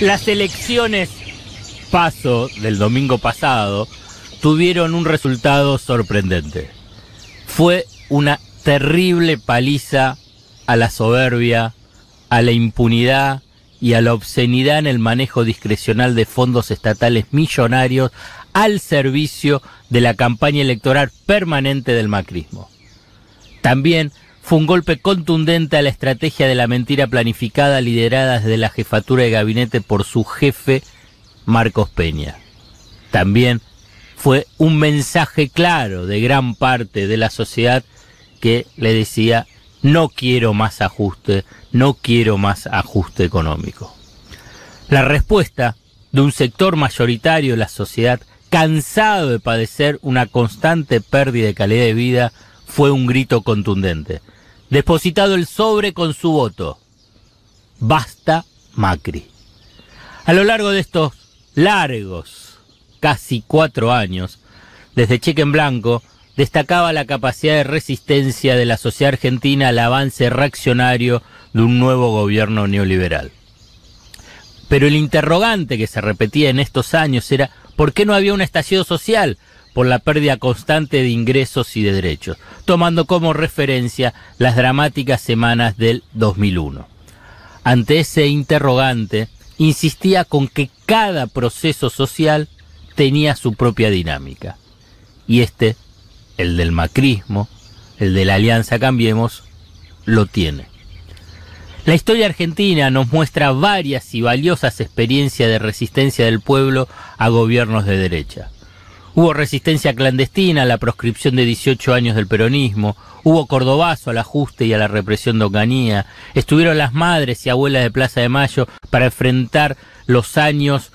Las elecciones paso del domingo pasado tuvieron un resultado sorprendente. Fue una terrible paliza a la soberbia, a la impunidad y a la obscenidad en el manejo discrecional de fondos estatales millonarios al servicio de la campaña electoral permanente del macrismo. También fue un golpe contundente a la estrategia de la mentira planificada liderada desde la jefatura de gabinete por su jefe Marcos Peña. También fue un mensaje claro de gran parte de la sociedad que le decía no quiero más ajuste, no quiero más ajuste económico. La respuesta de un sector mayoritario de la sociedad cansado de padecer una constante pérdida de calidad de vida fue un grito contundente. Depositado el sobre con su voto. Basta Macri. A lo largo de estos largos, casi cuatro años, desde Cheque en Blanco, destacaba la capacidad de resistencia de la sociedad argentina al avance reaccionario de un nuevo gobierno neoliberal. Pero el interrogante que se repetía en estos años era ¿por qué no había un estallido social? Por la pérdida constante de ingresos y de derechos, tomando como referencia las dramáticas semanas del 2001. Ante ese interrogante, insistía con que cada proceso social tenía su propia dinámica. Y este el del macrismo, el de la Alianza Cambiemos, lo tiene. La historia argentina nos muestra varias y valiosas experiencias de resistencia del pueblo a gobiernos de derecha. Hubo resistencia clandestina a la proscripción de 18 años del peronismo, hubo cordobazo al ajuste y a la represión de Ocanía, estuvieron las madres y abuelas de Plaza de Mayo para enfrentar los años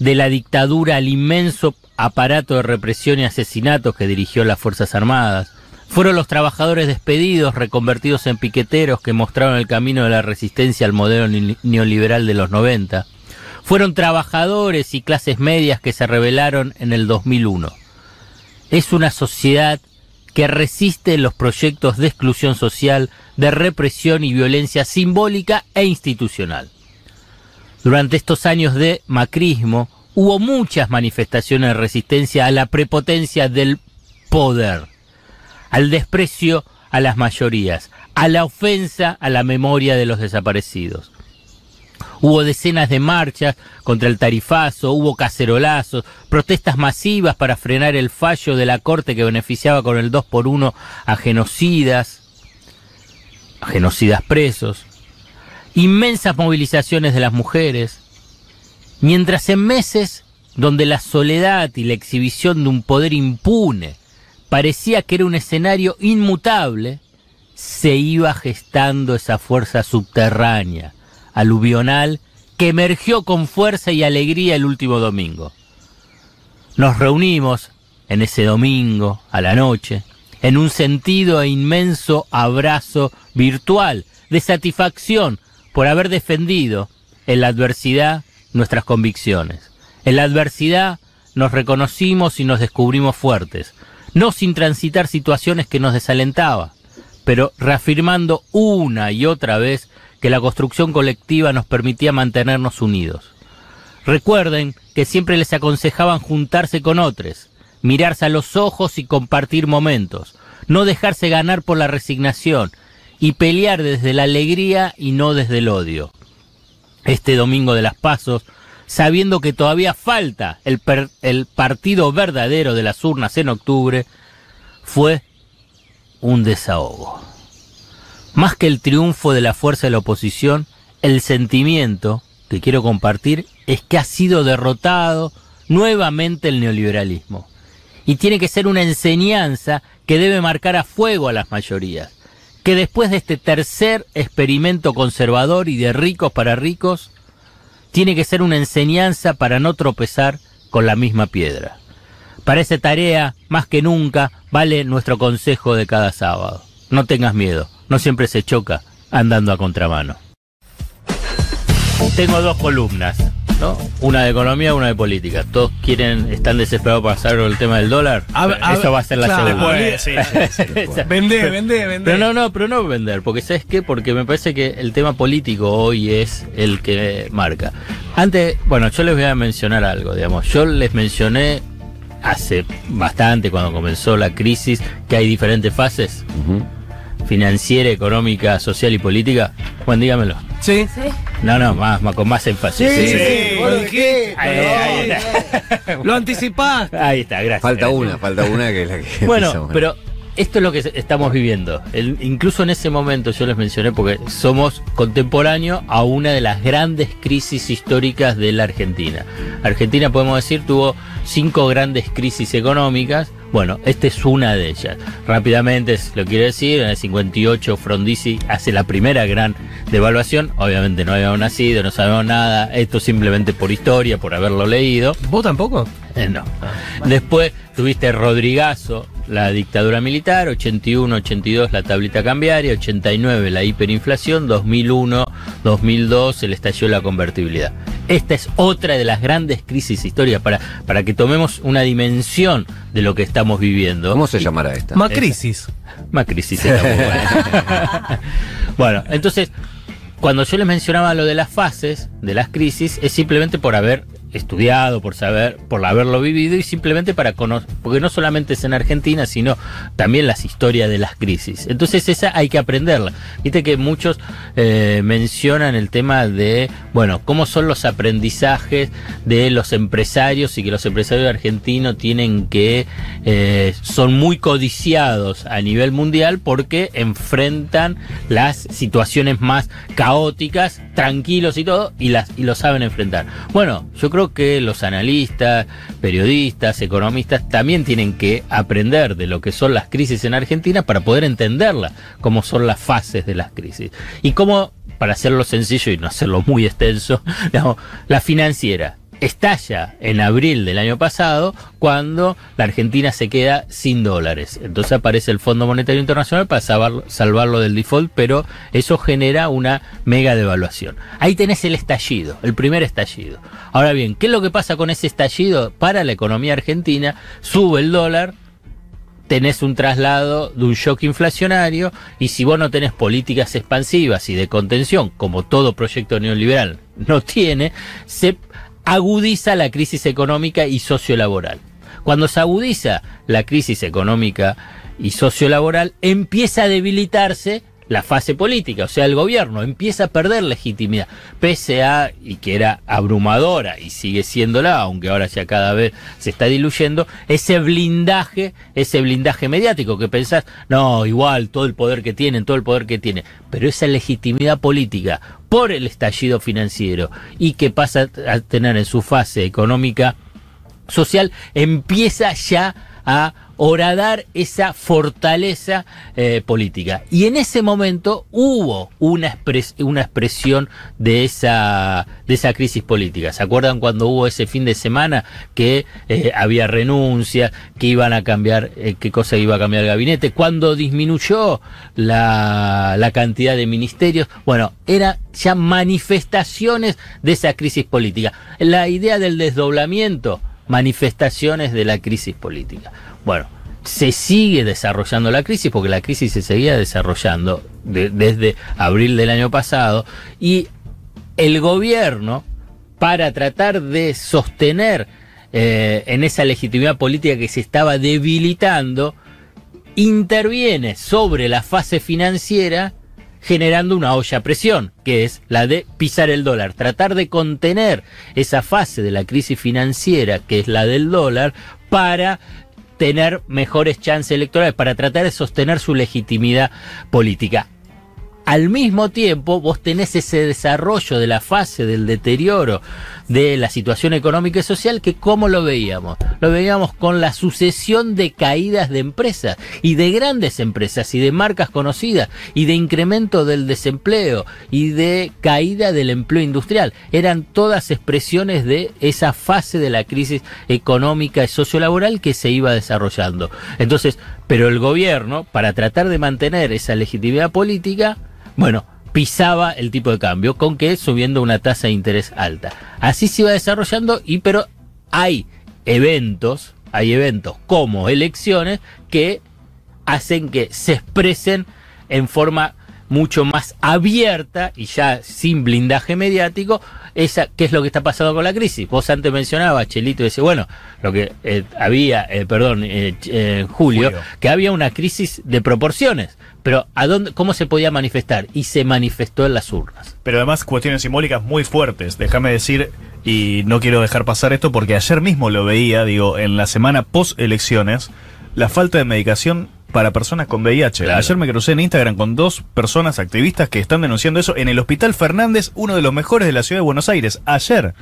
de la dictadura al inmenso aparato de represión y asesinatos que dirigió las Fuerzas Armadas. Fueron los trabajadores despedidos, reconvertidos en piqueteros, que mostraron el camino de la resistencia al modelo neoliberal de los 90. Fueron trabajadores y clases medias que se rebelaron en el 2001. Es una sociedad que resiste los proyectos de exclusión social, de represión y violencia simbólica e institucional. Durante estos años de macrismo, hubo muchas manifestaciones de resistencia a la prepotencia del poder, al desprecio a las mayorías, a la ofensa a la memoria de los desaparecidos. Hubo decenas de marchas contra el tarifazo, hubo cacerolazos, protestas masivas para frenar el fallo de la Corte que beneficiaba con el 2 por 1 a genocidas, a genocidas presos, inmensas movilizaciones de las mujeres, Mientras en meses donde la soledad y la exhibición de un poder impune parecía que era un escenario inmutable, se iba gestando esa fuerza subterránea, aluvional, que emergió con fuerza y alegría el último domingo. Nos reunimos en ese domingo, a la noche, en un sentido e inmenso abrazo virtual de satisfacción por haber defendido en la adversidad nuestras convicciones. En la adversidad nos reconocimos y nos descubrimos fuertes, no sin transitar situaciones que nos desalentaba, pero reafirmando una y otra vez que la construcción colectiva nos permitía mantenernos unidos. Recuerden que siempre les aconsejaban juntarse con otros, mirarse a los ojos y compartir momentos, no dejarse ganar por la resignación y pelear desde la alegría y no desde el odio este domingo de las pasos, sabiendo que todavía falta el, el partido verdadero de las urnas en octubre, fue un desahogo. Más que el triunfo de la fuerza de la oposición, el sentimiento que quiero compartir es que ha sido derrotado nuevamente el neoliberalismo. Y tiene que ser una enseñanza que debe marcar a fuego a las mayorías que después de este tercer experimento conservador y de ricos para ricos, tiene que ser una enseñanza para no tropezar con la misma piedra. Para esa tarea, más que nunca, vale nuestro consejo de cada sábado. No tengas miedo, no siempre se choca andando a contramano. Tengo dos columnas. ¿no? Una de economía, una de política. Todos quieren, están desesperados para saber el tema del dólar. A Eso va a ser la claro, segunda. después, sí, sí, sí. Esa- Vendé, vendé, vendé. Pero no, no, pero no vender, porque ¿sabes qué? Porque me parece que el tema político hoy es el que marca. Antes, bueno, yo les voy a mencionar algo, digamos. Yo les mencioné hace bastante, cuando comenzó la crisis, que hay diferentes fases, financiera, económica, social y política. Bueno, dígamelo. Sí. Sí. No, no, más, más- con más énfasis. Sí, Sí. sí, vos dijiste. Ahí, ahí está. Lo anticipaste. Ahí está, gracias. Falta gracias. una, falta una que es la que Bueno, pero esto es lo que estamos viviendo. El- incluso en ese momento yo les mencioné porque somos contemporáneos a una de las grandes crisis históricas de la Argentina. Argentina, podemos decir, tuvo cinco grandes crisis económicas. Bueno, esta es una de ellas. Rápidamente, lo quiero decir, en el 58 Frondizi hace la primera gran devaluación. Obviamente no habíamos nacido, no sabemos nada. Esto simplemente por historia, por haberlo leído. ¿Vos tampoco? Eh, no. Después tuviste Rodrigazo, la dictadura militar, 81, 82 la tablita cambiaria, 89 la hiperinflación, 2001, 2002 el estallido de la convertibilidad. Esta es otra de las grandes crisis históricas para, para que tomemos una dimensión de lo que estamos viviendo. ¿Cómo se llamará esta? Macrisis. Más crisis está muy buena. bueno, entonces, cuando yo les mencionaba lo de las fases de las crisis, es simplemente por haber estudiado, por saber, por haberlo vivido y simplemente para conocer, porque no solamente es en Argentina, sino también las historias de las crisis. Entonces esa hay que aprenderla. Viste que muchos eh, mencionan el tema de, bueno, cómo son los aprendizajes de los empresarios y que los empresarios argentinos tienen que, eh, son muy codiciados a nivel mundial porque enfrentan las situaciones más caóticas, tranquilos y todo, y las y lo saben enfrentar. Bueno, yo creo que los analistas, periodistas, economistas también tienen que aprender de lo que son las crisis en Argentina para poder entenderlas, cómo son las fases de las crisis. Y cómo, para hacerlo sencillo y no hacerlo muy extenso, la financiera estalla en abril del año pasado cuando la Argentina se queda sin dólares. Entonces aparece el Fondo Monetario Internacional para salvarlo, salvarlo del default, pero eso genera una mega devaluación. Ahí tenés el estallido, el primer estallido. Ahora bien, ¿qué es lo que pasa con ese estallido para la economía argentina? Sube el dólar, tenés un traslado de un shock inflacionario y si vos no tenés políticas expansivas y de contención, como todo proyecto neoliberal no tiene, se agudiza la crisis económica y sociolaboral. Cuando se agudiza la crisis económica y sociolaboral, empieza a debilitarse la fase política, o sea, el gobierno empieza a perder legitimidad, pese a, y que era abrumadora y sigue siéndola, aunque ahora ya cada vez se está diluyendo, ese blindaje, ese blindaje mediático que pensás, no, igual, todo el poder que tienen, todo el poder que tiene, pero esa legitimidad política por el estallido financiero y que pasa a tener en su fase económica social, empieza ya a horadar esa fortaleza eh, política. Y en ese momento hubo una, una expresión de esa, de esa crisis política. ¿Se acuerdan cuando hubo ese fin de semana que eh, había renuncias, que iban a cambiar, eh, qué cosa iba a cambiar el gabinete? Cuando disminuyó la, la cantidad de ministerios, bueno, era ya manifestaciones de esa crisis política. La idea del desdoblamiento, manifestaciones de la crisis política. Bueno, se sigue desarrollando la crisis porque la crisis se seguía desarrollando de- desde abril del año pasado y el gobierno para tratar de sostener eh, en esa legitimidad política que se estaba debilitando interviene sobre la fase financiera generando una olla a presión, que es la de pisar el dólar, tratar de contener esa fase de la crisis financiera, que es la del dólar, para tener mejores chances electorales, para tratar de sostener su legitimidad política. Al mismo tiempo, vos tenés ese desarrollo de la fase del deterioro de la situación económica y social que cómo lo veíamos. Lo veíamos con la sucesión de caídas de empresas y de grandes empresas y de marcas conocidas y de incremento del desempleo y de caída del empleo industrial. Eran todas expresiones de esa fase de la crisis económica y sociolaboral que se iba desarrollando. Entonces, pero el gobierno, para tratar de mantener esa legitimidad política, bueno, pisaba el tipo de cambio, con que subiendo una tasa de interés alta. Así se iba desarrollando, y pero hay eventos, hay eventos como elecciones que hacen que se expresen en forma mucho más abierta y ya sin blindaje mediático, esa, qué es lo que está pasando con la crisis. Vos antes mencionabas, Chelito, dice, bueno, lo que eh, había, eh, perdón, eh, eh, Julio, Julio. que había una crisis de proporciones, pero ¿a dónde, cómo se podía manifestar? Y se manifestó en las urnas. Pero además cuestiones simbólicas muy fuertes. Déjame decir, y no quiero dejar pasar esto porque ayer mismo lo veía, digo, en la semana post elecciones, la falta de medicación para personas con VIH. Claro. Ayer me crucé en Instagram con dos personas activistas que están denunciando eso en el Hospital Fernández, uno de los mejores de la ciudad de Buenos Aires, ayer.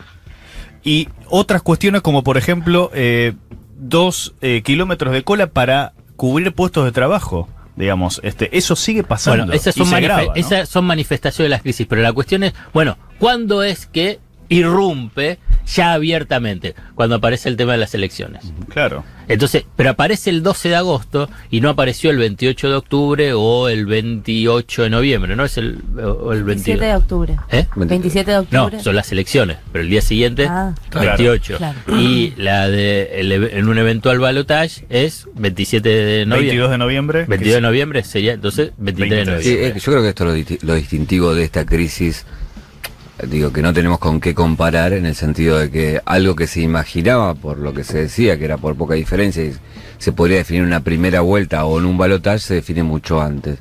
Y otras cuestiones como por ejemplo eh, dos eh, kilómetros de cola para cubrir puestos de trabajo. Digamos, este, eso sigue pasando. Bueno, esas son, esas son manifestaciones de las crisis, pero la cuestión es, bueno, ¿cuándo es que irrumpe ya abiertamente? Cuando aparece el tema de las elecciones. Claro. Entonces, pero aparece el 12 de agosto y no apareció el 28 de octubre o el 28 de noviembre, ¿no? Es el, o el 27 22. de octubre. ¿Eh? 27 de No, octubre. son las elecciones, pero el día siguiente, Ah. Claro. 28. Claro. Y la de el e- en un eventual balotage es 27 de noviembre. 22 de noviembre. 22 de noviembre sería entonces 23 de 23. Sí, noviembre. que yo creo que esto es lo, lo distintivo de esta crisis. Digo, que no tenemos con qué comparar en el sentido de que algo que se imaginaba por lo que se decía, que era por poca diferencia y se podría definir en una primera vuelta o en un balotaje, se define mucho antes.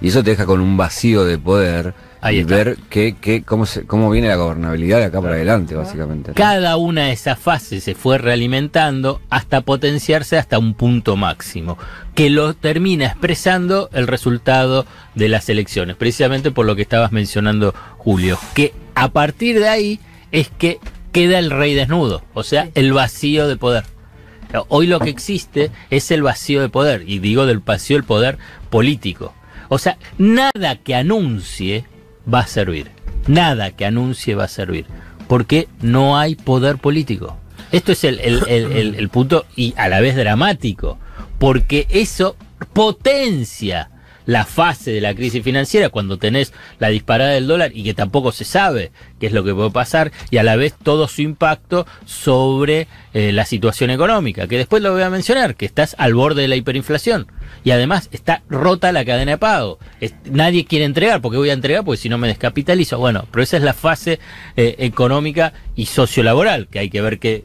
Y eso te deja con un vacío de poder Ahí y está. ver qué, qué, cómo, se, cómo viene la gobernabilidad de acá para adelante, básicamente. ¿no? Cada una de esas fases se fue realimentando hasta potenciarse hasta un punto máximo, que lo termina expresando el resultado de las elecciones, precisamente por lo que estabas mencionando, Julio, que a partir de ahí es que queda el rey desnudo, o sea, el vacío de poder. Hoy lo que existe es el vacío de poder, y digo del vacío del poder político. O sea, nada que anuncie va a servir. Nada que anuncie va a servir. Porque no hay poder político. Esto es el- el- el- el punto y a la vez dramático. Porque eso potencia la fase de la crisis financiera cuando tenés la disparada del dólar y que tampoco se sabe qué es lo que puede pasar y a la vez todo su impacto sobre eh, la situación económica, que después lo voy a mencionar, que estás al borde de la hiperinflación y además está rota la cadena de pago. Nadie quiere entregar, porque voy a entregar porque si no me descapitalizo. Bueno, pero esa es la fase eh, económica y sociolaboral, que hay que ver que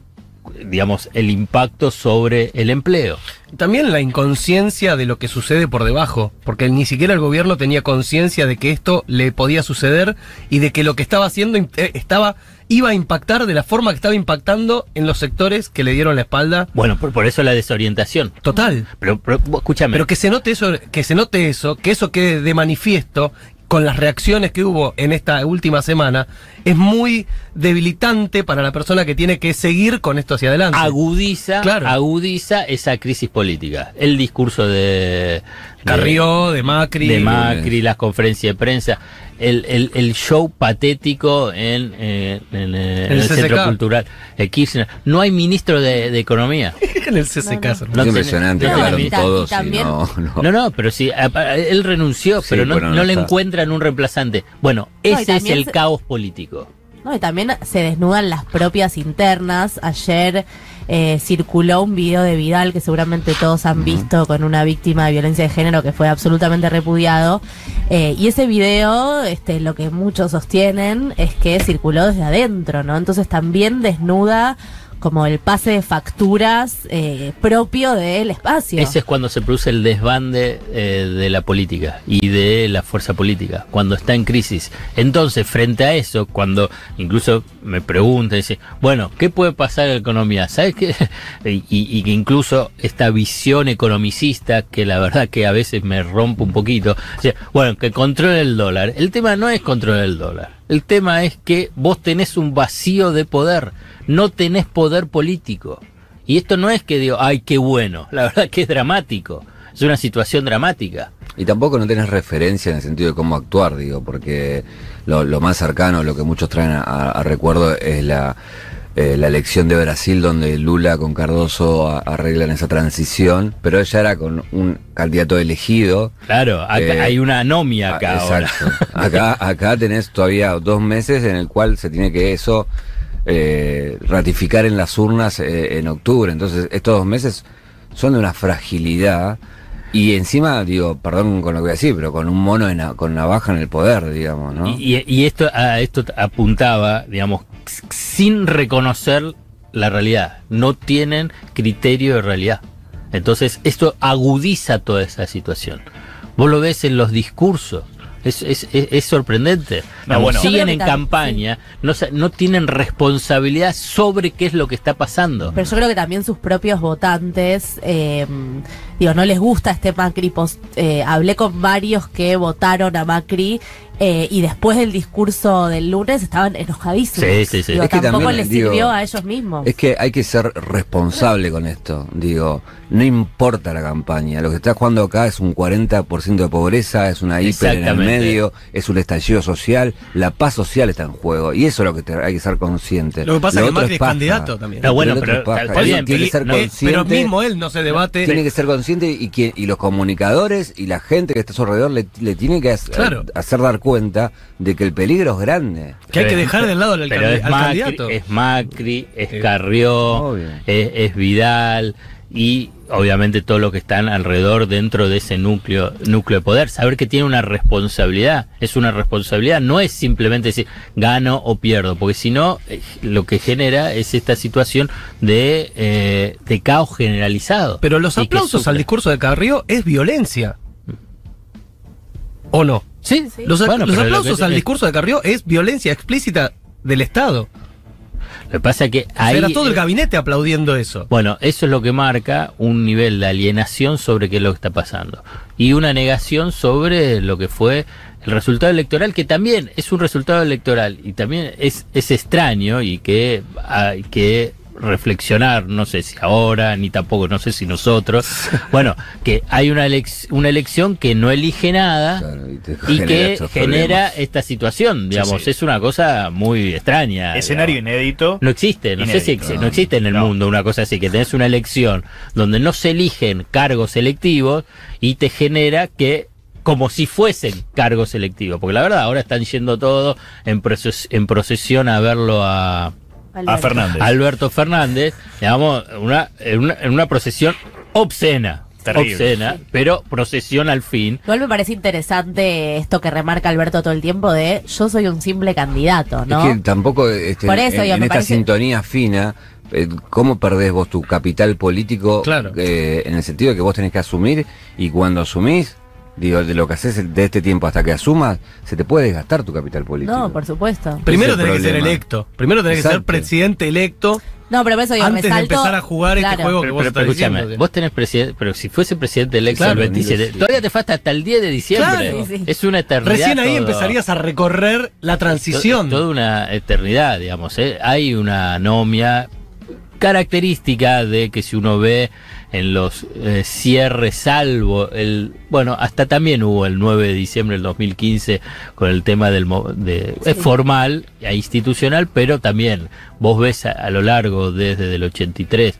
digamos, el impacto sobre el empleo. También la inconsciencia de lo que sucede por debajo, porque ni siquiera el gobierno tenía conciencia de que esto le podía suceder y de que lo que estaba haciendo eh, estaba iba a impactar de la forma que estaba impactando en los sectores que le dieron la espalda. Bueno, por, por eso la desorientación. Total. Pero, pero, escúchame. Pero que se note eso, que se note eso, que eso quede de manifiesto con las reacciones que hubo en esta última semana, es muy debilitante para la persona que tiene que seguir con esto hacia adelante. agudiza, Claro. agudiza esa crisis política. El discurso de, de- Carrió, de Macri. de Macri, las conferencias de prensa, el, el, el show patético en, eh, en, eh, en El el Centro. Cultural de Kirchner. No hay ministro de, de Economía. en el CCK. No es tiene- impresionante, no, que hablaron y ta- y todos y también- no, no. No, no, pero sí, él renunció, Sí, pero no, bueno, no no le encuentran un reemplazante. Bueno, No, y ese es el se- caos político. No, y también se desnudan las propias internas. Ayer eh, circuló un video de Vidal que seguramente todos han visto con una víctima de violencia de género que fue absolutamente repudiado. Eh, y ese video, este, lo que muchos sostienen es que circuló desde adentro, ¿no? Entonces también desnuda como el pase de facturas eh, propio del espacio. Ese es cuando se produce el desbande eh, de la política y de la fuerza política, cuando está en crisis. Entonces, frente a eso, cuando incluso me preguntan, dice, bueno, ¿qué puede pasar en la economía? ¿Sabes qué? y, que incluso esta visión economicista, que la verdad que a veces me rompe un poquito, dice, bueno, que controle el dólar. El tema no es controlar el dólar. El tema es que vos tenés un vacío de poder, no tenés poder político. Y esto no es que digo, ay, qué bueno, la verdad que es dramático, es una situación dramática. Y tampoco no tenés referencia en el sentido de cómo actuar, digo, porque lo, más cercano, lo que muchos traen a recuerdo es la eh, la elección de Brasil donde Lula con Cardoso a- arreglan esa transición, pero ella era con un candidato elegido. Claro, acá Eh, hay una anomia acá Ah, ahora. exacto. Acá, acá tenés todavía dos meses en el cual se tiene que eso eh, ratificar en las urnas eh, en octubre. Entonces, estos dos meses son de una fragilidad. Y encima, digo, perdón con lo que voy a decir, pero con un mono en na- con navaja en el poder, digamos, ¿no? Y, y- esto, a esto apuntaba, digamos, sin reconocer la realidad. No tienen criterio de realidad. Entonces, esto agudiza toda esa situación. Vos lo ves en los discursos. Es, es, es, es sorprendente. No, bueno. Siguen en campaña, no, sa- no tienen responsabilidad sobre qué es lo que está pasando. Pero yo creo que también sus propios votantes, eh, digo, no les gusta este Macri. post- eh, hablé con varios que votaron a Macri eh, y después del discurso del lunes estaban enojadísimos. Sí, sí, sí. Digo, Es que tampoco también, les digo, sirvió a ellos mismos. Es que hay que ser responsable con esto. Digo, no importa la campaña. Lo que está jugando acá es un 40% de pobreza, es una hiper en el medio, es un estallido social. La paz social está en juego. Y eso es lo que te- hay que ser consciente. Lo que pasa es que otro Macri es paja. candidato también. No, bueno, Lo pero bien, tiene que ser consciente. mismo él no se debate. Tiene que ser consciente y, quien, y los comunicadores y la gente que está a su alrededor le, le tiene que hacer, Claro. hacer dar cuenta de que el peligro es grande. que hay que dejar de lado al, Pero es al Macri, candidato. es Macri, es Eh, Carrió, es, es Vidal y obviamente todo lo que están alrededor dentro de ese núcleo núcleo de poder. Saber que tiene una responsabilidad, es una responsabilidad, no es simplemente decir gano o pierdo, porque si no eh, lo que genera es esta situación de, eh, de caos generalizado. Pero los aplausos al discurso de Carrió es violencia. ¿O no? Sí, Sí. Los, Bueno, los lo aplausos que- al discurso de Carrió es violencia explícita del Estado. Lo que pasa es que ahí era todo el gabinete aplaudiendo eso. Bueno, eso es lo que marca un nivel de alienación sobre qué es lo que está pasando. Y una negación sobre lo que fue el resultado electoral, que también es un resultado electoral y también es, es extraño y que hay que reflexionar, no sé si ahora, ni tampoco, no sé si nosotros, bueno, que hay una, una elección que no elige nada Claro, y te y genera que genera problemas. esta situación, digamos, sí. es una cosa muy extraña. Escenario digamos. inédito. No existe, no sé si no. no existe en el No. mundo una cosa así, que tenés una elección donde no se eligen cargos selectivos y te genera que como si fuesen cargos selectivos, porque la verdad ahora están yendo todos en, proces- en procesión a verlo a A Alberto. Fernández. a Alberto Fernández, digamos, una, en, una, en una procesión obscena, Terrible. obscena, pero procesión al fin. Igual me parece interesante esto que remarca Alberto todo el tiempo de yo soy un simple candidato, ¿no? Es que tampoco este, Por eso, en, digo, en esta parece- sintonía fina, eh, ¿cómo perdés vos tu capital político? Claro. eh, en el sentido de que vos tenés que asumir y cuando asumís, digo, de lo que haces de este tiempo hasta que asumas, se te puede desgastar tu capital político. no, por supuesto. Primero es tenés que ser electo. Primero tenés que ser presidente electo No, pero eso digo, antes de empezar a jugar este juego que Pero, vos pero- estás diciendo. vos tenés presidente, pero si fuese presidente electo Claro, el 27, ni- todavía te falta hasta el 10 de diciembre. Claro. Sí, sí. Es una eternidad. Recién ahí todo. empezarías a recorrer la transición. To- Toda una eternidad, digamos. ¿eh? Hay una anomia característica de que si uno ve en los eh, cierres, salvo el. Bueno, hasta también hubo el 9 de diciembre del 2015 con el tema del. De, Es formal e institucional, pero también vos ves a, a lo largo desde el 83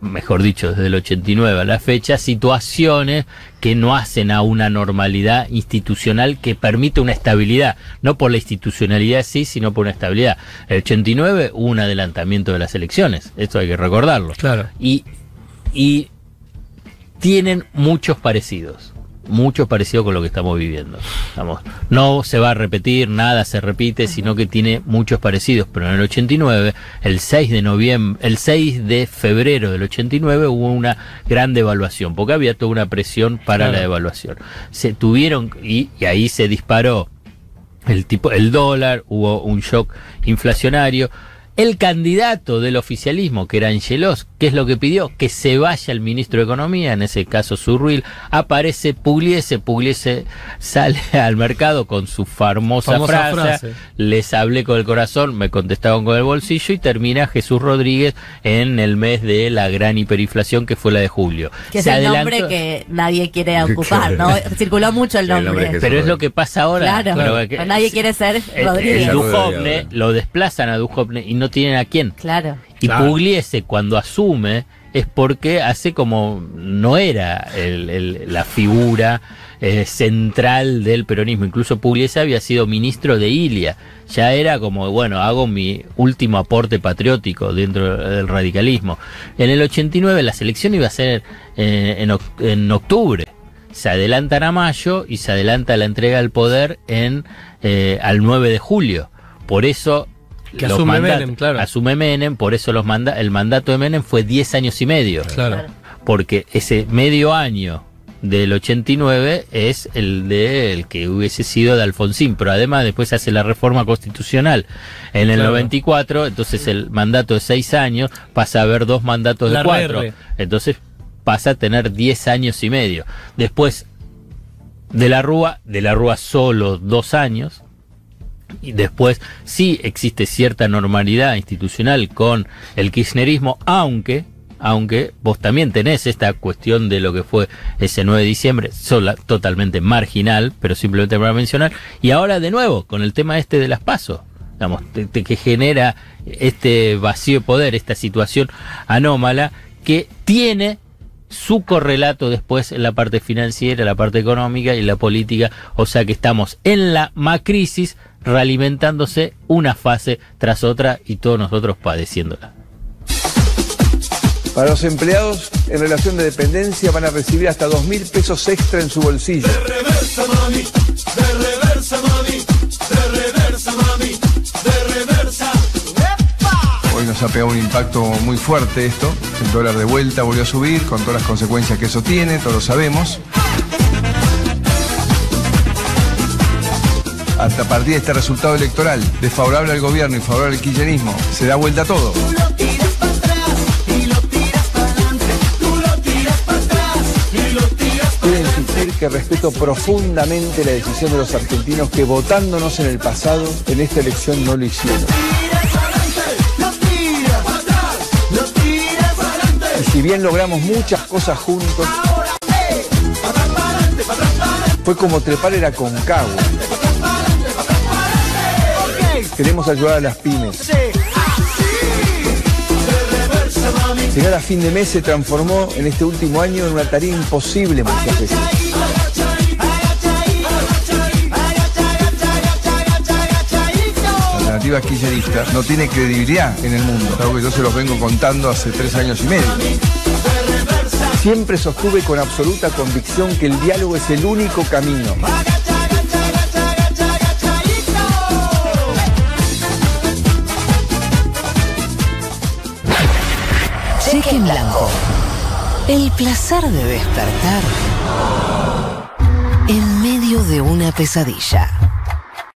mejor dicho, desde el 89 a la fecha, situaciones que no hacen a una normalidad institucional que permite una estabilidad, no por la institucionalidad sí, sino por una estabilidad. El 89 hubo un adelantamiento de las elecciones, esto hay que recordarlo. Claro. Y, y tienen muchos parecidos. Muchos parecidos con lo que estamos viviendo. Vamos, no se va a repetir, nada se repite, sino que tiene muchos parecidos. Pero en el 89, el 6 de noviembre, el 6 de febrero del 89 hubo una gran devaluación, porque había toda una presión para Claro. la devaluación. Se tuvieron, y, y ahí se disparó el tipo, el dólar, hubo un shock inflacionario. El candidato del oficialismo, que era Angelos, ¿Qué es lo que pidió? Que se vaya el ministro de Economía, en ese caso Zurruil, aparece Pugliese, Pugliese sale al mercado con su famosa, Famosa frase, frase. les hablé con el corazón, me contestaron con el bolsillo y termina Jesús Rodríguez en el mes de la gran hiperinflación que fue la de julio. Que es Se el adelantó- nombre que nadie quiere ocupar, ¿no? Circuló mucho el El nombre Pero es lo que pasa ahora. Claro, que- nadie quiere ser Rodríguez. Duhovne lo desplazan a Duhovne y no tienen a quién. Claro. Y Claro. Pugliese cuando asume es porque hace como no era el- el- la figura eh, central del peronismo. Incluso Pugliese había sido ministro de Ilia. Ya era como, bueno, hago mi último aporte patriótico dentro del radicalismo. En el 89 la selección iba a ser eh, en, oc- en octubre. Se adelantan a mayo y se adelanta la entrega del poder en eh, al 9 de julio. Por eso Que los asume Menem, claro. Asume Menem, por eso los manda el mandato de Menem fue 10 años y medio. Claro. Porque ese medio año del 89 es el de el que hubiese sido de Alfonsín, pero además después se hace la reforma constitucional en el Claro. 94, entonces el mandato de 6 años pasa a haber dos mandatos La de 4. RR. Entonces pasa a tener 10 años y medio. Después de la Rúa, de la Rúa solo dos años. Y después sí existe cierta normalidad institucional con el kirchnerismo, aunque, aunque vos también tenés esta cuestión de lo que fue ese 9 de diciembre, sola, totalmente marginal, pero simplemente para mencionar. Y ahora de nuevo, con el tema este de las pasos, digamos, te- que genera este vacío de poder, esta situación anómala, que tiene su correlato después en la parte financiera, la parte económica y la política, o sea que estamos en la macrisis realimentándose una fase tras otra y todos nosotros padeciéndola. Para los empleados en relación de dependencia van a recibir hasta dos mil pesos extra en su bolsillo. Hoy nos ha pegado un impacto muy fuerte esto. El dólar de vuelta volvió a subir con todas las consecuencias que eso tiene, todos lo sabemos. Hasta a partir de este resultado electoral, desfavorable al gobierno y favorable al kirchnerismo, se da vuelta todo. Quiero insistir que respeto profundamente la decisión de los argentinos que votándonos en el pasado, en esta elección no lo hicieron. Y si bien logramos muchas cosas juntos, fue como trepar el Aconcagua. Queremos ayudar a las pymes. Llegar a fin de mes se transformó en este último año en una tarea imposible muchas veces. La alternativa kirchnerista no tiene credibilidad en el mundo, algo que yo se los vengo contando hace tres años y medio. Siempre sostuve con absoluta convicción que el diálogo es el único camino. En blanco. El placer de despertar en medio de una pesadilla.